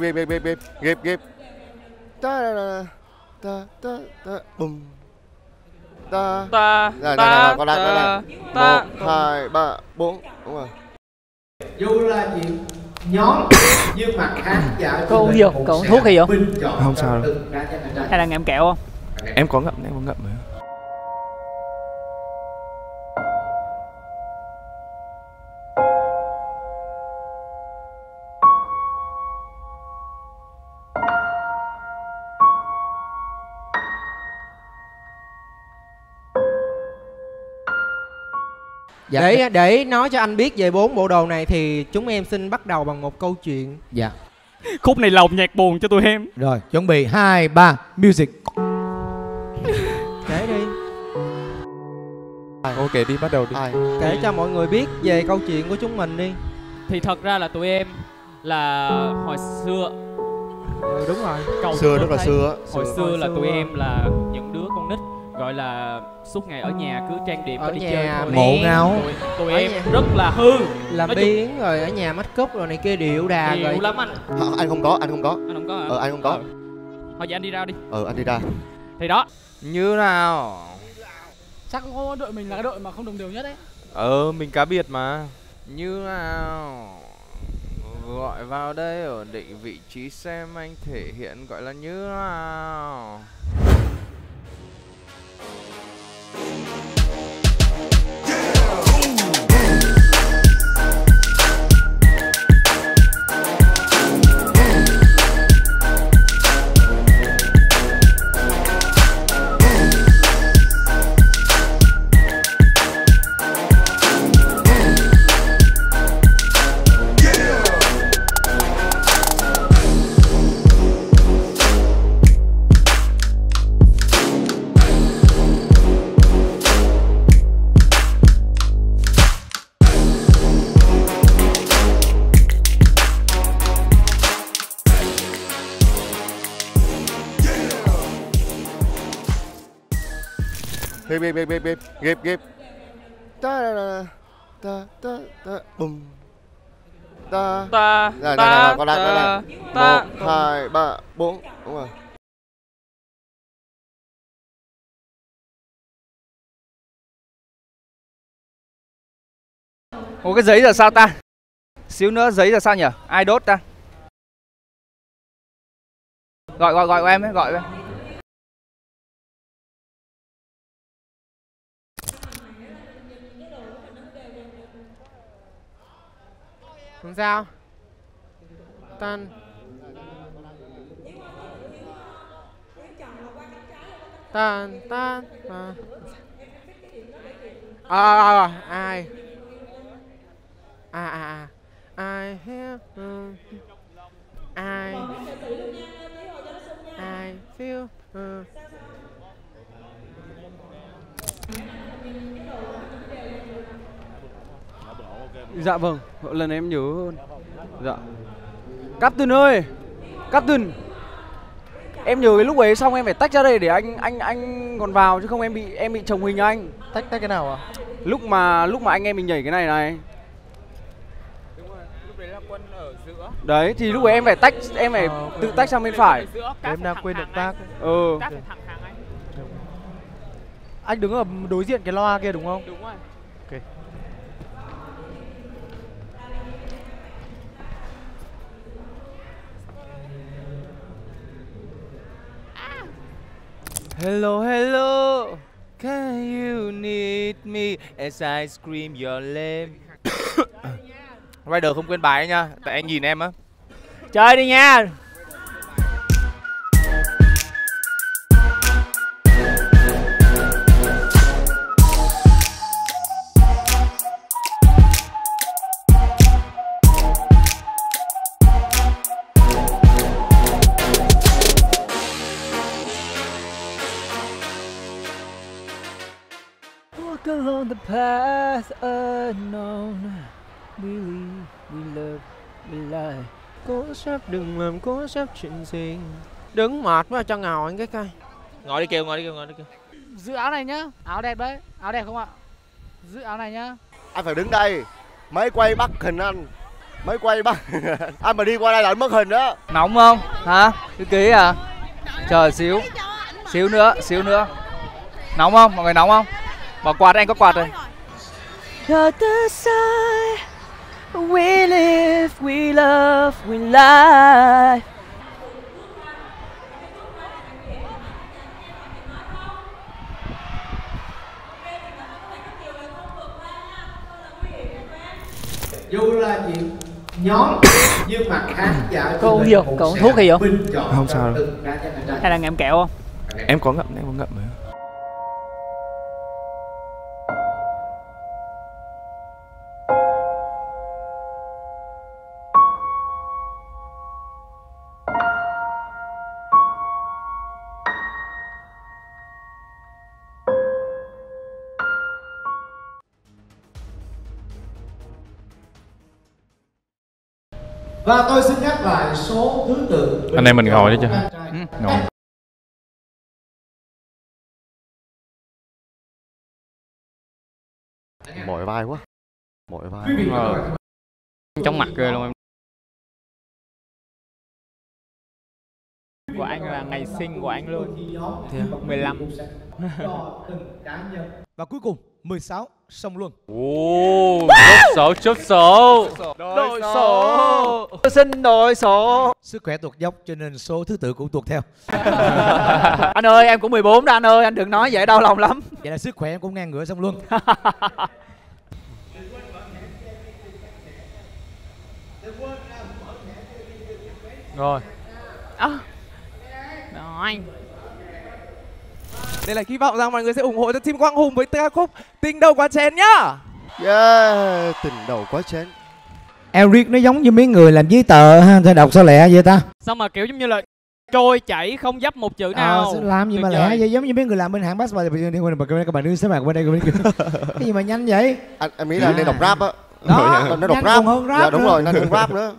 Ghép ghép ghép ghép ghép ghép ghép. Ta da ta ta ta bùm. Ta ta ta ta lại. ta. Một, hai, ba, bốn. Đúng rồi. Dù là chuyện nhóm nhưng mà khán giả Có uống gì không? Có uống thuốc gì không? Không sao đâu. hay là ngậm kẹo không? Em có ngậm, em có ngậm Dạ. Để để nói cho anh biết về bốn bộ đồ này thì chúng em xin bắt đầu bằng một câu chuyện. Dạ khúc này lồng nhạc buồn cho tụi em Rồi chuẩn bị 2, 3 Music Kể đi, Ok đi bắt đầu đi Ai kể cho mọi người biết về câu chuyện của chúng mình đi. thì thật ra là tụi em là hồi xưa Ừ, đúng rồi. cầu Xưa rất là xưa hồi Xưa. xưa là xưa. tụi em là những đứa con nít gọi là suốt ngày ở nhà cứ trang điểm Ở đi nhà chơi thôi. ngáo. Tụi, tụi Ở em nhà. rất là hư. Làm Nói chung- biến rồi ở nhà make up rồi này kia điệu đà nhiều rồi. lắm anh. Hả, Anh không có, anh không có. Anh không có hả? Ờ, anh không có. Ờ. thôi giờ anh đi ra đi. Ờ, anh đi ra. Thì đó. Như nào? Chắc có đội mình là cái đội mà không đồng đều nhất đấy. Ờ mình cá biệt mà. Như nào? Gọi vào đây ổn định vị trí xem anh thể hiện gọi là như nào Thank you. Ghép ghép ghép ghép ghép ghép ghép Ta ta ta ta bùm Ta ta ta lại, còn lại. ta Một, hai, ba, bốn Đúng rồi Ủa cái giấy là sao ta? Xíu nữa giấy là sao nhỉ? Ai đốt ta? Gọi gọi gọi em ấy, gọi em. Không sao? Tan. Tan tan à. à. À, à, à, ai? À à à. I have um, I I feel uh, Dạ vâng, lần này em nhớ hơn. Dạ. Captain ơi. Captain. Em nhớ cái lúc ấy xong em phải tách ra đây để anh anh anh còn vào chứ không em bị em bị chồng hình anh. tách tách cái nào à? Lúc mà lúc mà anh em mình nhảy cái này này. Lúc đấy là quân ở giữa Đấy thì lúc ấy em phải tách em phải Ờ, tự tách sang bên phải. Em đang quên động tác. Ừ. Cát phải thẳng hàng anh Anh đứng ở đối diện cái loa kia đúng không? đúng rồi Hello hello. Can you need me as I scream your name? Rider không quên bài nha. Tại anh nhìn em á. Chơi đi nha. Sắp đừng làm cố sắp chuyện gì Đứng mệt quá cho ngồi anh cái coi Ngồi đi kêu ngồi đi kêu ngồi đi kêu giữ áo này nhá áo đẹp đấy áo đẹp không ạ giữ áo này nhá Anh phải đứng đây Máy quay bắt hình anh mới quay ba anh mà đi qua đây là anh mất hình đó Nóng không? Hả? Thư ký à? Chờ xíu. Xíu nữa, xíu nữa. Nóng không? Mọi người nóng không? Bỏ quạt anh có quạt rồi. We live, we love, we live dù là chuyện nhóm nhưng mặt khán giả Có uống gì không? Có uống thuốc hay gì không? Không sao đâu. Hay là ngậm kẹo không? Em có ngậm, em có ngậm rồi và tôi xin nhắc lại số thứ tự Anh em mình ngồi đi chứ. Ừ. Ngồi mỏi vai quá mỏi vai Ờ. Trong mặt ghê luôn em Của anh là ngày sinh của anh luôn Thế à? 15 cho từng cá nhân Và cuối cùng 16 xong luôn. Ồ, chốt số, chốt số. Đội số. Xin đội số. Sức khỏe tuột dốc cho nên số thứ tự cũng tuột theo. Anh ơi em cũng 14 đó anh ơi Anh đừng nói vậy đau lòng lắm. Vậy là sức khỏe em cũng ngang ngửa xong luôn. Rồi. Rồi Đây là hy vọng rằng mọi người sẽ ủng hộ cho team Quang Hùng với ca khúc Tình đầu quá chén nhá. yeah tình đầu quá chén Eric nó giống như mấy người làm giấy tờ ha, thôi đọc sao lẹ vậy ta? Xong mà kiểu giống như là trôi chảy không dấp một chữ nào. Ờ, làm gì Tuyệt mà lẹ vậy giống như mấy người làm bên hãng passport thì các bạn đứng xếp hàng bên đây. Cái gì mà nhanh vậy? anh em nghĩ là nên đọc rap á Đó, nó đọc rap hơn rap dạ đúng rồi nó đừng rap nữa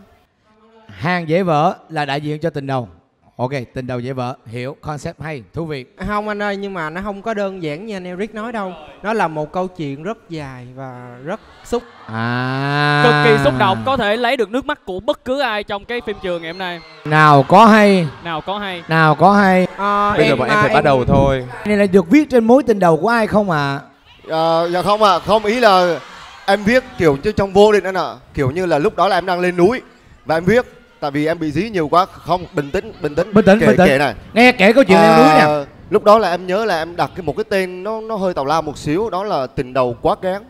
Hàng dễ vỡ là đại diện cho tình đầu. Ok, tình đầu dễ vỡ, hiểu, concept hay, thú vị. Không anh ơi, nhưng mà nó không có đơn giản như anh Eric nói đâu. Nó là một câu chuyện rất dài và rất xúc. À. Cực kỳ xúc động có thể lấy được nước mắt của bất cứ ai trong cái phim trường ngày hôm nay. Nào có hay, Nào có hay. nào có hay. Ờ, Bây giờ bọn em à, phải bắt đầu thôi Này là được viết trên mối tình đầu của ai không à? Ờ, dạ không ạ không ý là em viết kiểu như trong vô định anh ạ kiểu như là lúc đó là em đang lên núi và em viết tại vì em bị dí nhiều quá không bình tĩnh bình tĩnh Bình tĩnh, kể, bình tĩnh. kể này Nghe kể câu chuyện leo núi nè. Ờ, lúc đó là em nhớ là em đặt cái một cái tên nó nó hơi tào lao một xíu đó là tình đầu quá kén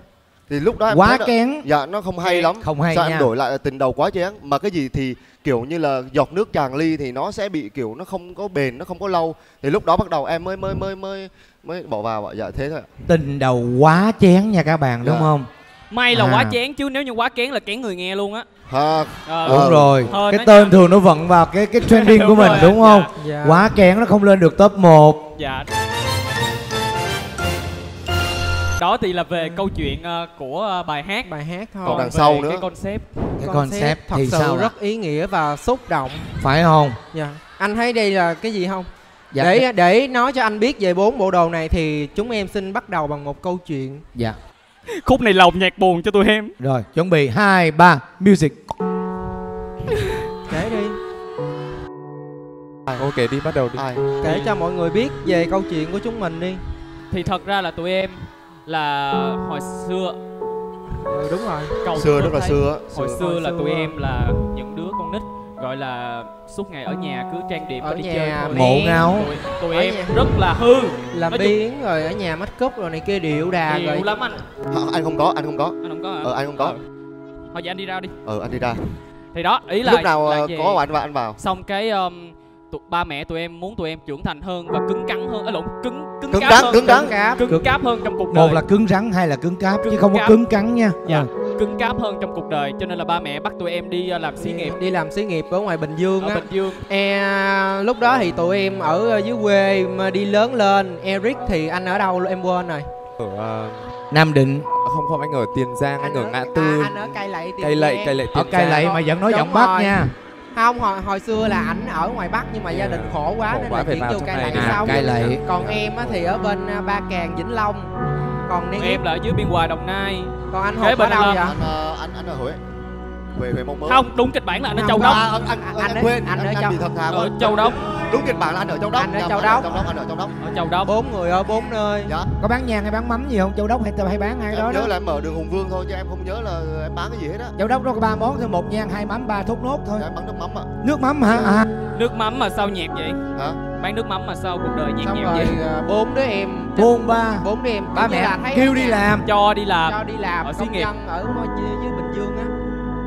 thì lúc đó em Quá thấy kén. dạ nó không hay lắm Không hay sao nha. em đổi lại là tình đầu quá chén mà cái gì thì kiểu như là giọt nước tràn ly thì nó sẽ bị kiểu nó không có bền nó không có lâu thì lúc đó bắt đầu em mới mới mới mới mới bỏ vào ạ dạ thế thôi ạ. Tình đầu quá chén nha các bạn đúng Dạ. không? May là À. quá chén chứ nếu như quá kén là kén người nghe luôn á. ha Ờ. Đúng Ờ. rồi. Hơn cái tên nha. thường nó vận vào cái cái trending của Đúng mình rồi, đúng không? dạ. Dạ. Quá kén nó không lên được top 1. Dạ. Đó thì là về câu chuyện ờ, của ờ, bài hát. bài hát thôi. Còn đằng về sau nữa. Cái concept. Cái concept thật thì sự sao ạ? rất ý nghĩa và xúc động. Phải không? Dạ. Anh thấy đây là cái gì không? Dạ. Để để nói cho anh biết về bốn bộ đồ này thì chúng em xin bắt đầu bằng một câu chuyện. Dạ. Khúc này lồng nhạc buồn cho tụi em. Rồi, chuẩn bị 2 3 music. Kể đi, Ok đi bắt đầu đi ai kể cho mọi người biết về câu chuyện của chúng mình đi. Thì thật ra là tụi em là hồi xưa Ừ, đúng rồi. cầu xưa rất là xưa hồi Xưa. xưa là xưa. tụi em là những đứa gọi là suốt ngày ở nhà cứ trang điểm Ở và đi nhà chơi thôi. Ngộ ngáo. tụi, tụi Ở em nhà. rất là hư Làm Nói chung- biến rồi ở nhà make up rồi này kia điệu đà nhiều rồi. lắm anh Hả, anh không có anh không có anh không có hả Ờ, anh không có. Ờ. thôi giờ anh đi ra đi ờ anh đi ra thì đó ý là lúc nào là ờ, có anh vào anh vào xong cái um, tụ, ba mẹ tụi em muốn tụi em trưởng thành hơn và cứng cắn hơn ấy lộn cứng cứng, Cứng cáp cắn, hơn, cứng cắn. cáp. cứng cáp hơn trong cuộc đời Một là cứng rắn hay là cứng cáp chứ Cứng không có cáp. cứng cắn nha. dạ Ờ. cứng cáp hơn trong cuộc đời cho nên là ba mẹ bắt tụi em đi uh, làm xí nghiệp đi làm xí nghiệp ở ngoài Bình Dương ở á. bình dương E, lúc đó thì tụi em ở ờ, dưới quê mà đi lớn lên. Eric thì anh ở đâu em quên rồi. Ở ờ, Nam Định không không anh ở Tiền Giang, anh, ở ngã à, tư anh ở cây lậy cây lậy cây lậy ở cây lậy mà vẫn nói Đúng giọng Bắc rồi. nha. Không hồi hồi xưa là ảnh ở ngoài Bắc nhưng mà gia đình khổ quá Khổ nên quá là chuyển vô cây này lậy. À, sau. cây lậy. Còn em á thì ở bên à, Ba Càng Vĩnh Long. Còn Niên em là ở dưới biên hòa đồng nai. Còn anh Hùng bên ở đâu anh vậy? anh ờ, anh anh ở huế. Về về mong mới không đúng kịch bản là anh ở châu đốc. À, anh, anh, anh, Anh anh ở- quên. anh ở châu- ở châu đốc. Đúng kịch bản là anh ở châu đốc. Anh ở Nhầm, Châu Đốc. châu đốc anh ở châu đốc. Ở châu đốc. Bốn người ở bốn nơi. Dạ. Có bán nhang hay bán mắm gì không? Châu đốc hay hay bán cái đó nhớ là em ở đường hùng vương thôi chứ em không nhớ là em bán cái gì hết á. Châu đốc đó có ba món thôi một nhang hai mắm ba thốt nốt thôi. Dạ, em bán nước mắm ạ. Nước mắm hả? À, nước mắm mà sao nhạt vậy? Hả bán nước mắm mà sao cuộc đời xong nhẽo vậy? à, bốn đứa em buôn ba. bốn đứa em ba mẹ là thấy kêu đi làm. Cho đi làm. Cho đi làm. Ở xí công nghiệp. nhân ở dưới, dưới bình dương á.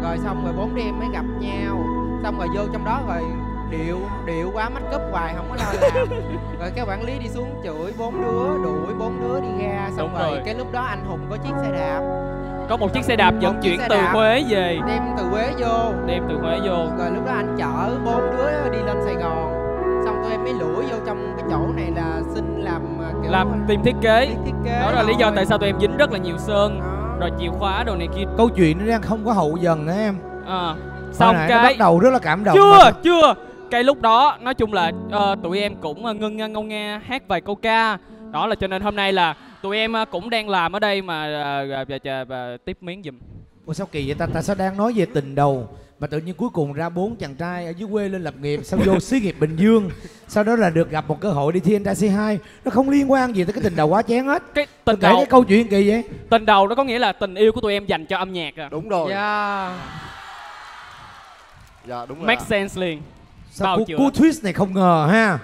Rồi xong rồi bốn đứa em mới gặp nhau. Xong rồi vô trong đó rồi điệu điệu quá mắt cúp hoài không có lo làm. Rồi cái quản lý đi xuống chửi bốn đứa đuổi bốn đứa đi ra. Xong Đúng rồi. rồi. cái lúc đó anh hùng có chiếc xe đạp. Có một chiếc xe đạp vận chiếc chuyển từ đạp. huế về. Đem từ quế vô. Đem từ huế vô. Rồi lúc đó anh chở bốn đứa đi lên sài gòn xong tụi em mới lủi vô trong cái chỗ này là xin làm à, kiểu làm team thiết kế. thiết, thiết kế. Đó là lý do tại sao tụi em dính rất là nhiều sơn Đó. rồi chìa khóa đồ này kia. Câu chuyện nó đang không có hậu dần nữa em. À, xong nó cái bắt đầu rất là cảm động chưa mà- chưa. Cái lúc đó nói chung là ờ, tụi em cũng ờ, ngân nga ngông nga hát vài câu ca. Đó là cho nên hôm nay là tụi em ờ, cũng đang làm ở đây mà ờ, ờ, ờ, ờ, tiếp miếng giùm. Ủa sao kỳ vậy ta? Tại sao đang nói về tình đầu mà tự nhiên cuối cùng ra bốn chàng trai ở dưới quê lên lập nghiệp xong vô xí nghiệp Bình Dương. Sau đó là được gặp một cơ hội đi thi anh trai C2 nó không liên quan gì tới cái tình đầu quá chén hết. Cái Tôi tình kể đầu cái câu chuyện kỳ vậy. tình đầu đó có nghĩa là tình yêu của tụi em dành cho âm nhạc à? Đúng rồi. Dạ. dạ đúng rồi make sense liền. Sao cú, cú twist này không ngờ ha?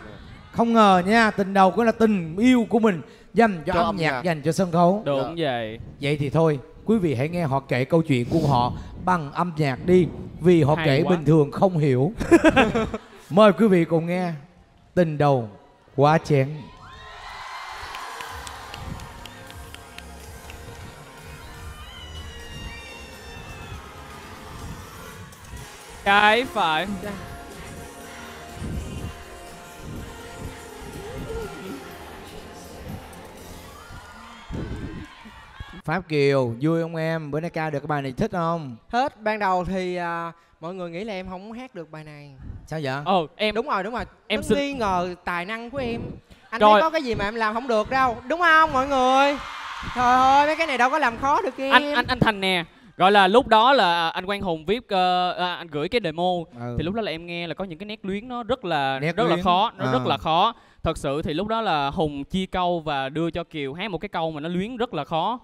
Không ngờ nha tình đầu cũng là tình yêu của mình dành cho, Cho âm âm nhạc, nhạc. dành cho sân khấu. Đúng vậy. Vậy thì thôi quý vị hãy nghe họ kể câu chuyện của họ bằng âm nhạc đi vì họ Hay kể quá. bình thường không hiểu. Mời quý vị cùng nghe tình đầu quá chén. Cái phải Pháp Kiều. Vui không em? Bữa nay ca được cái bài này thích không? Hết ban đầu thì à, mọi người nghĩ là em không hát được bài này. Sao vậy? Ờ em đúng rồi đúng rồi. Em em xin- nghi ngờ tài năng của em. Anh Rồi. thấy có cái gì mà em làm không được đâu. Đúng không mọi người? Trời ơi mấy cái này đâu có làm khó được em. Anh anh anh thành nè. Gọi là lúc đó là anh quang hùng viết ờ, à, anh gửi cái demo. Ừ. thì lúc đó là em nghe là có những cái nét luyến nó rất là Nét rất là luyến. khó nó À. rất là khó thật sự thì lúc đó là hùng chia câu và đưa cho kiều hát một cái câu mà nó luyến rất là khó.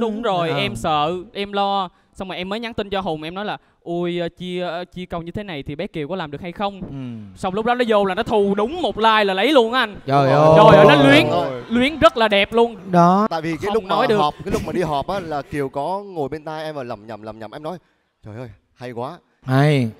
Đúng rồi À. em sợ em lo. Xong rồi em mới nhắn tin cho hùng em nói là ui ờ, chia ờ, chia câu như thế này thì bé kiều có làm được hay không? Ừ. xong lúc đó nó vô là nó thù đúng một like là lấy luôn á anh. Trời ơi trời ơi. nó luyến luyến rất là đẹp luôn. Đó. Tại vì cái Không lúc mà nói được. họp cái lúc mà đi họp á là kiều có ngồi bên tai em và lầm nhầm lầm nhầm. Em nói trời ơi hay quá. Hay.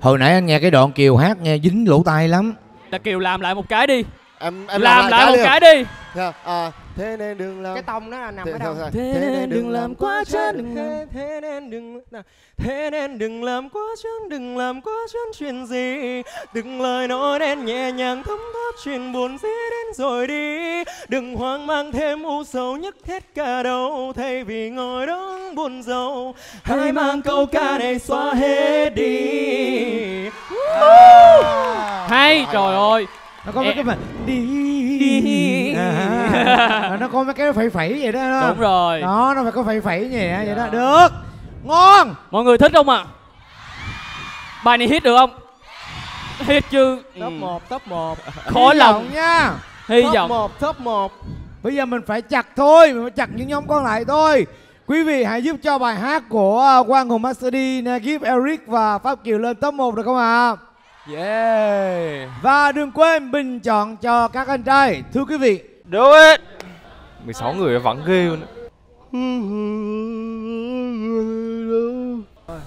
Hồi nãy anh nghe cái đoạn kiều hát nghe dính lỗ tai lắm ta kiều làm lại một cái đi em em làm lại một liền. cái đi. Dạ, à, thế nên đừng làm cái tông nó là nằm thế, ở đâu? Thế nên đừng làm quá chán, đừng thế, thế nên đừng thế nên đừng làm quá chán đừng làm quá chán chuyện gì. Đừng lời nói đen nhẹ nhàng thấm thoát chuyện buồn dễ đến rồi đi. Đừng hoang mang thêm u sầu nhức hết cả đầu. Thay vì ngồi đó buồn rầu hãy mang câu ca này xóa hết đi. hay trời ơi nó có mấy cái mà đi Đi. à, nó có mấy cái phẩy phẩy vậy đó đúng rồi. đó nó phải có phẩy phẩy nhẹ vậy đó. Được. Ngon. Mọi người thích không ạ? Bài này hit được không? Hit chứ. Top Ừ. 1 top 1 khó lòng. nha. Hy top vọng. 1 top 1 bây giờ mình phải chặt thôi mình phải chặt những nhóm còn lại thôi. Quý vị hãy giúp cho bài hát của quang hùng master D Nagip Eric và pháp kiều lên top 1 được không ạ Yeah. và đừng quên bình chọn cho các anh trai. Thưa quý vị. Do it. 16 người vắng ghê luôn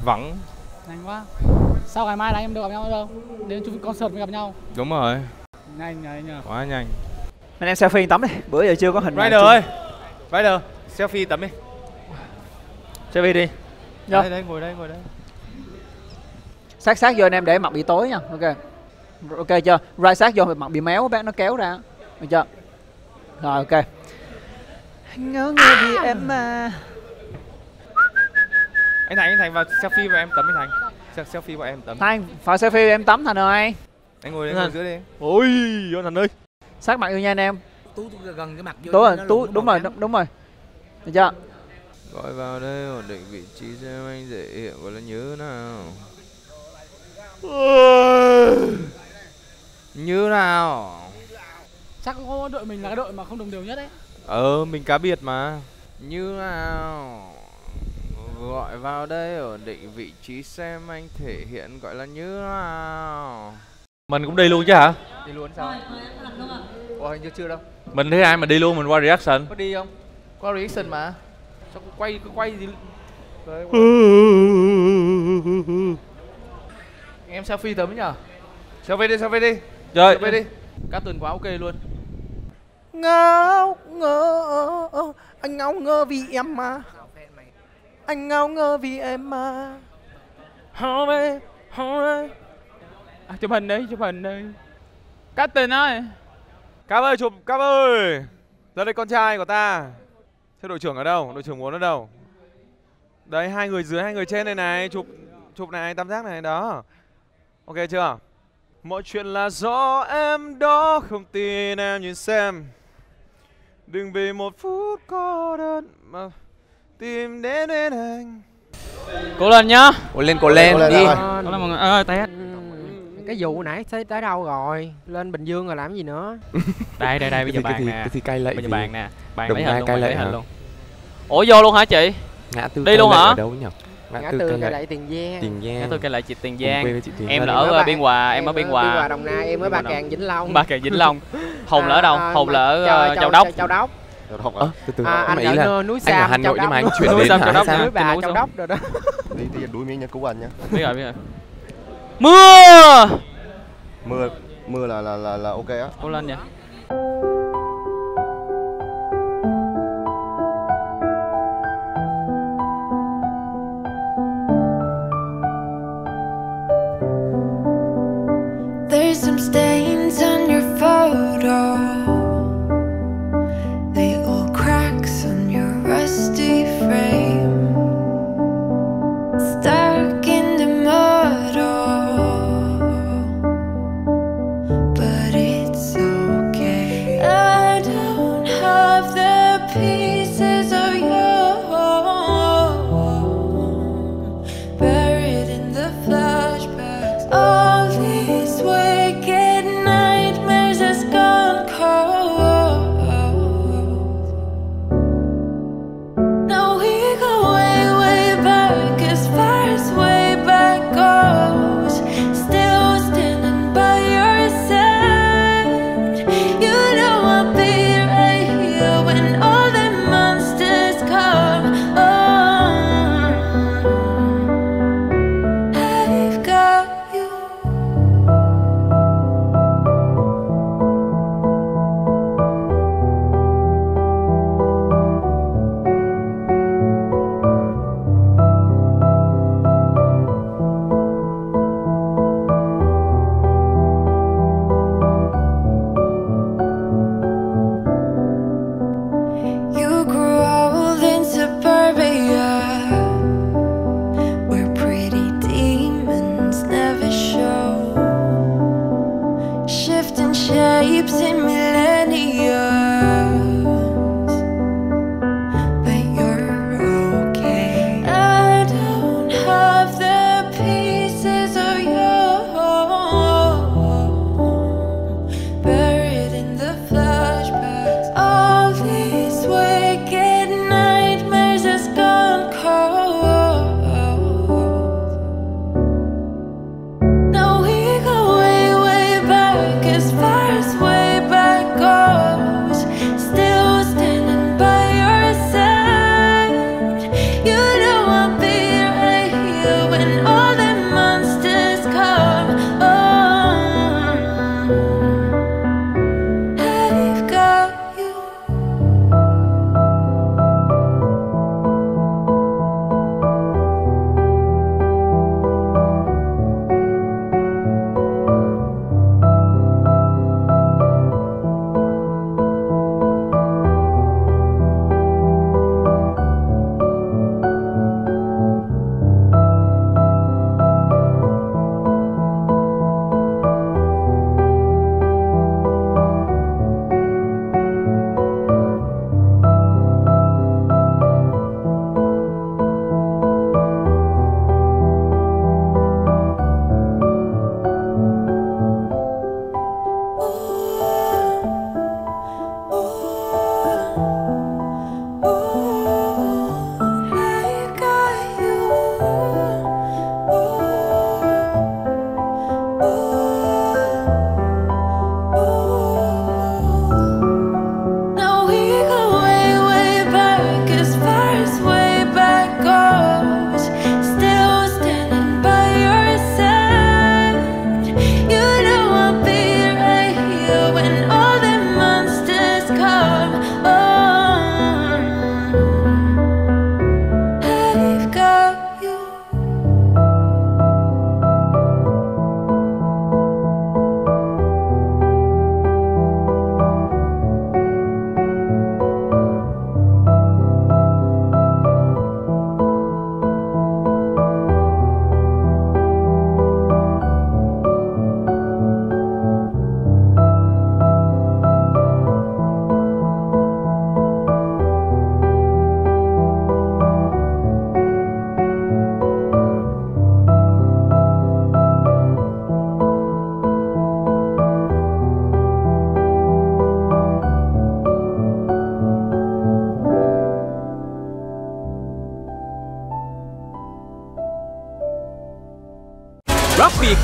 Vắng. Nhanh quá. Sao ngày mai là em được gặp nhau đâu đến chụp concert mới gặp nhau. Đúng rồi. Nhanh nhanh nhờ Quá nhanh. Anh em selfie tắm đi, bữa giờ chưa có hình Rider chung. ơi. Rider Selfie tấm đi. Selfie đi. Dạ. Đây đây ngồi đây ngồi đây Sát sát vô anh em để mặt bị tối nha, ok. Ok chưa? Right sát vô mặt bị méo bé nó kéo ra. Được chưa? Rồi ok. Ngỡ ngơ vì em mà Anh Thành anh Thành vào selfie vào em tấm anh Thành. Se- Selfie vào em tấm. Thành, phải selfie em tắm Thành ơi. Anh ngồi Thành. ngồi dưới đi. Ôi, anh Thành ơi. Sát mặt vô nha anh em. Tú gần cái mặt vô Tú rồi, Tú, đúng rồi, đúng, đúng rồi. Được chưa? gọi vào đây ổn định vị trí xem anh thể hiện gọi là như nào như nào chắc có đội mình là cái đội mà không đồng đều nhất đấy ờ mình cá biệt mà như nào gọi vào đây ổn định vị trí xem anh thể hiện gọi là như nào Mình cũng đi luôn chứ hả? Đi luôn sao? Ủa hình như chưa đâu. Mình thấy ai mà đi luôn mình qua reaction. Có đi không? Có reaction mà. Sao cứ quay cứ quay gì? Đấy, Em selfie tấm nhở? Selfie đi, selfie đi. Rồi. Selfie đi. Các tuần quá ok luôn. ngáo ngơ anh ngáo ngơ vì em mà anh ngáo ngơ vì em mà Hôm nay, hôm nay. À, chụp hình đi, chụp hình đi. Cát tình ơi. Cáp ơi chụp Cáp ơi Ra đây con trai của ta Thế đội trưởng ở đâu? Đội trưởng muốn ở đâu? Đấy hai người dưới hai người trên này này Chụp chụp này tam giác này đó Ok chưa? Mọi chuyện là do em đó Không tin em nhìn xem Đừng vì một phút cô đơn Mà tìm đến bên anh Cố lên nhá. Cố lên, cố lên, đi. Cố lên mọi người. Ơi, té. cái vụ nãy tới tới đâu rồi lên bình dương rồi làm gì nữa Đây, đây, đây, bây giờ bàn nè. thì cay lậy Bây giờ bàn nè. Bàn lấy hình luôn, lấy hình luôn. Ủa vô luôn hả chị? Ngã tư Đi luôn hả? đâu nhỉ? Ngã tư cây lại tiền giang Tiền Giang. Ngã tư cây lại chị Tiền Giang. Em là ở ờ, Biên Hòa, em ở Biên Hòa. biên hòa đồng nai em ở ba càng vĩnh long Ba Càng Vĩnh Long. Hùng là ở đâu? À, Hùng là ở Châu- ờ, Châu- Châu Đốc. châu đốc học Ơ, từ từ, à, anh ý là núi anh ở Sam, Hà Nội nhưng mà anh Đốc. chuyển Núi đến Sam, hay Đốc, sao? núi bà Núi châu Sam. đốc rồi đó đi đi đuổi miếng nha cứu anh nhá Biết rồi, biết rồi. Mưa! mưa mưa là là là là ok á Cố lên nha. shifting shapes in millennia.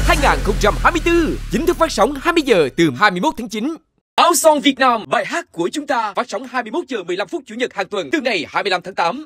2024 chính thức phát sóng 20 giờ từ 21 tháng 9. Áo son Việt Nam, bài hát của chúng ta phát sóng 21 giờ 15 phút chủ nhật hàng tuần từ ngày 25 tháng 8.